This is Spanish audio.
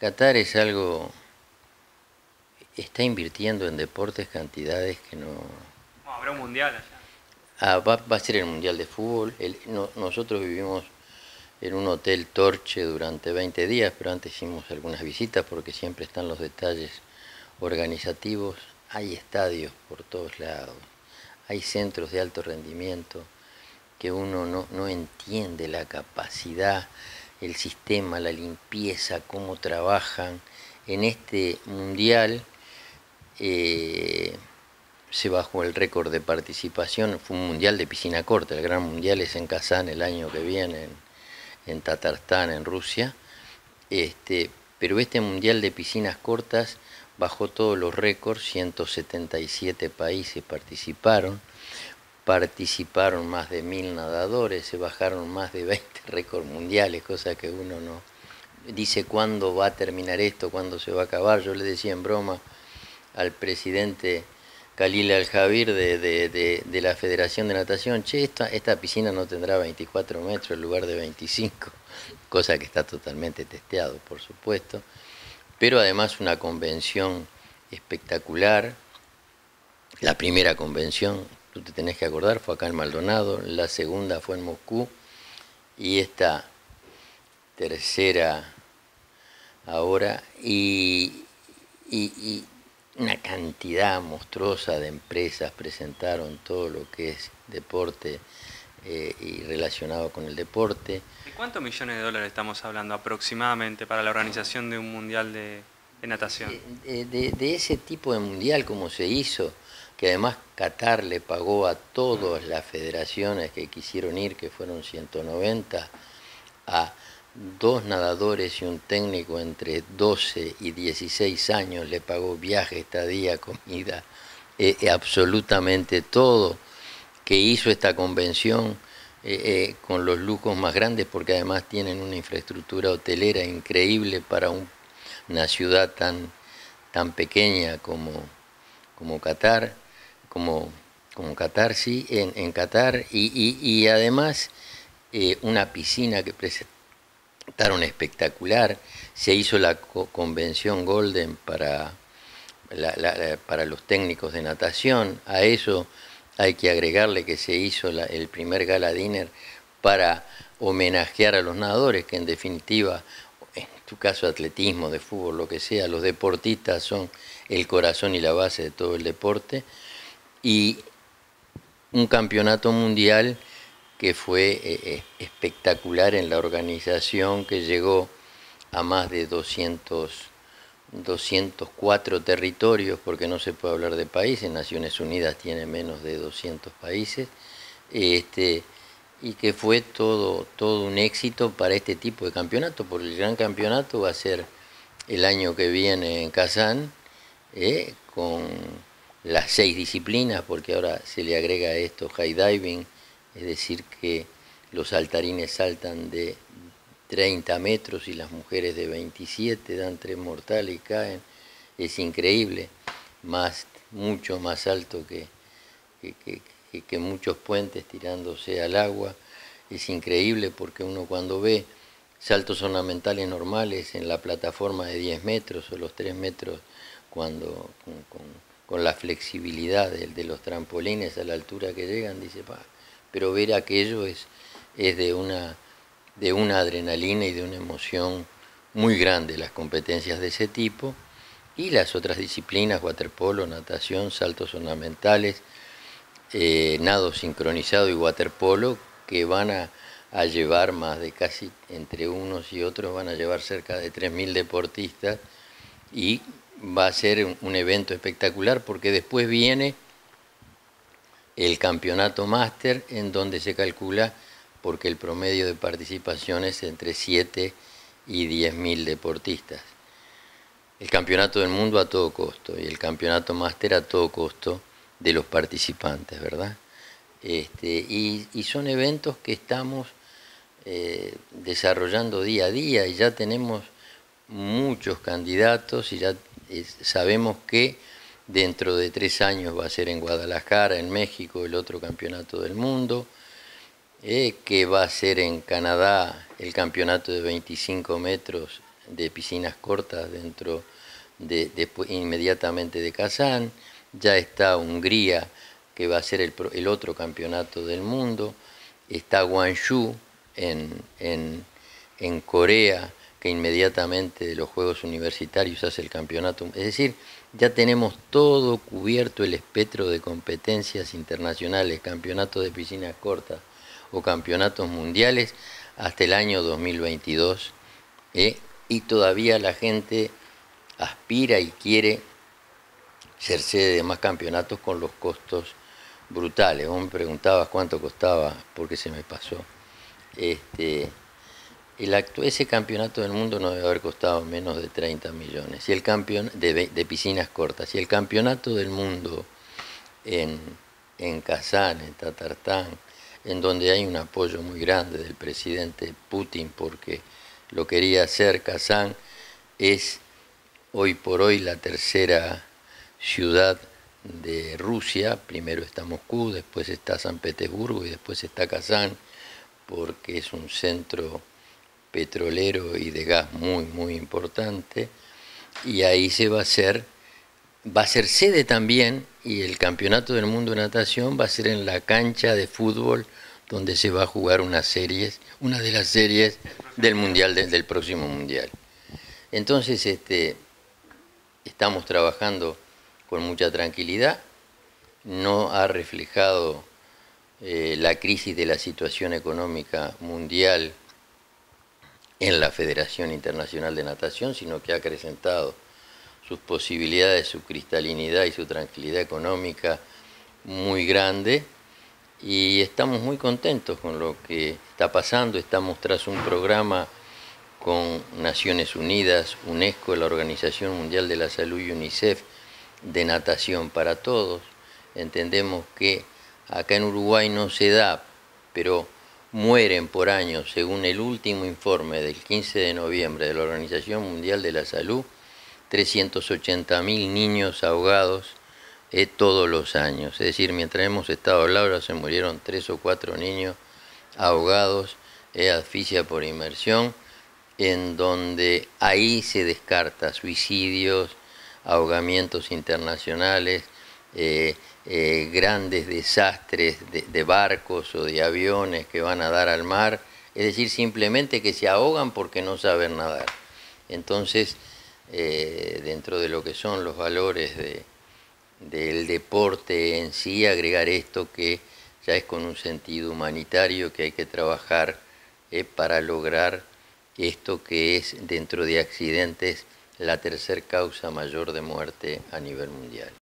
Qatar es algo, está invirtiendo en deportes cantidades que no... habrá un mundial allá. Ah, va, a ser el mundial de fútbol. nosotros vivimos en un hotel Torche durante 20 días, pero antes hicimos algunas visitas porque siempre están los detalles organizativos. Hay estadios por todos lados, hay centros de alto rendimiento que uno no, no entiende la capacidad, el sistema, la limpieza, cómo trabajan. En este mundial eh, se bajó el récord de participación, fue un mundial de piscina corta, el gran mundial es en Kazán el año que viene, en, Tatarstán, en Rusia, este, pero este mundial de piscinas cortas bajó todos los récords, 177 países participaron, participaron más de mil nadadores, se bajaron más de 20 récords mundiales, cosa que uno no dice cuándo va a terminar esto, cuándo se va a acabar. Yo le decía en broma al presidente Khalil Al-Javir de, la Federación de Natación, che, esta, esta piscina no tendrá 24 metros en lugar de 25, cosa que está totalmente testeado, por supuesto, pero además una convención espectacular, la primera convención tú te tenés que acordar, fue acá en Maldonado, la segunda fue en Moscú y esta tercera ahora y, una cantidad monstruosa de empresas presentaron todo lo que es deporte eh, y relacionado con el deporte. ¿De cuántos millones de dólares estamos hablando aproximadamente para la organización de un mundial de, natación? de, ese tipo de mundial como se hizo, que además Qatar le pagó a todas las federaciones que quisieron ir, que fueron 190, a dos nadadores y un técnico entre 12 y 16 años, le pagó viaje, estadía, comida, eh, eh, absolutamente todo, que hizo esta convención eh, con los lujos más grandes, porque además tienen una infraestructura hotelera increíble para una ciudad tan, tan pequeña como, como Qatar como, como Qatar, sí, en, en Qatar, y, y, además eh, una piscina que presentaron espectacular, se hizo la convención Golden para, para los técnicos de natación, a eso hay que agregarle que se hizo el primer gala dinner para homenajear a los nadadores, que en definitiva, en tu caso atletismo, de fútbol, lo que sea, los deportistas son el corazón y la base de todo el deporte y un campeonato mundial que fue eh, eh, espectacular en la organización, que llegó a más de 200, 204 territorios, porque no se puede hablar de países, Naciones Unidas tiene menos de 200 países, este, y que fue todo, todo un éxito para este tipo de campeonato, porque el gran campeonato va a ser el año que viene en Kazán, eh, con las seis disciplinas, porque ahora se le agrega esto high diving, es decir, que los saltarines saltan de 30 metros y las mujeres de 27 dan tres mortales y caen. Es increíble, más, mucho más alto que, que, que muchos puentes tirándose al agua. Es increíble porque uno cuando ve saltos ornamentales normales en la plataforma de 10 metros o los 3 metros cuando con la flexibilidad de, los trampolines a la altura que llegan, dice, pero ver aquello es, es de, una, de una adrenalina y de una emoción muy grande, las competencias de ese tipo, y las otras disciplinas, waterpolo, natación, saltos ornamentales, eh, nado sincronizado y waterpolo, que van a, a, llevar más de casi, entre unos y otros, van a llevar cerca de 3.000 deportistas y va a ser un evento espectacular porque después viene el campeonato máster en donde se calcula porque el promedio de participación es entre 7 y 10 mil deportistas. El campeonato del mundo a todo costo y el campeonato máster a todo costo de los participantes, ¿verdad? Este, y, son eventos que estamos eh, desarrollando día a día y ya tenemos muchos candidatos y ya sabemos que dentro de tres años va a ser en Guadalajara, en México, el otro campeonato del mundo, eh, que va a ser en Canadá el campeonato de 25 metros de piscinas cortas dentro de, inmediatamente de Kazán, ya está Hungría, que va a ser el, otro campeonato del mundo, está Guangzhou en, en Corea, que inmediatamente de los Juegos Universitarios hace el campeonato. Es decir, ya tenemos todo cubierto el espectro de competencias internacionales, campeonatos de piscinas cortas o campeonatos mundiales hasta el año 2022. ¿eh? Y todavía la gente aspira y quiere ser sede de más campeonatos con los costos brutales. Vos me preguntabas cuánto costaba, porque se me pasó. Este, ese campeonato del mundo no debe haber costado menos de 30 millones y el campeón de, piscinas cortas. Y el campeonato del mundo en, en Kazán, en Tatartán, en donde hay un apoyo muy grande del presidente Putin porque lo quería hacer Kazán, es hoy por hoy la tercera ciudad de Rusia. Primero está Moscú, después está San Petersburgo y después está Kazán, porque es un centro petrolero y de gas muy, muy importante, y ahí se va a hacer, va a ser sede también, y el Campeonato del Mundo de Natación va a ser en la cancha de fútbol donde se va a jugar una serie, una de las series del mundial del próximo mundial. Entonces, este, estamos trabajando con mucha tranquilidad. No ha reflejado eh, la crisis de la situación económica mundial en la Federación Internacional de Natación, sino que ha acrecentado sus posibilidades, su cristalinidad y su tranquilidad económica muy grande y estamos muy contentos con lo que está pasando. Estamos tras un programa con Naciones Unidas, UNESCO, la Organización Mundial de la Salud y UNICEF de natación para todos. Entendemos que acá en Uruguay no se da, pero mueren por año, según el último informe del 15 de noviembre de la Organización Mundial de la Salud, 380.000 niños ahogados eh, todos los años. Es decir, mientras hemos estado hablando, se murieron tres o cuatro niños ahogados, eh, asfixia por inmersión, en donde ahí se descarta suicidios, ahogamientos internacionales, eh, eh, grandes desastres de, barcos o de aviones que van a dar al mar, es decir, simplemente que se ahogan porque no saben nadar. Entonces, eh, dentro de lo que son los valores del deporte en sí, agregar esto que ya es con un sentido humanitario que hay que trabajar para lograr esto que es dentro de accidentes la tercer causa mayor de muerte a nivel mundial.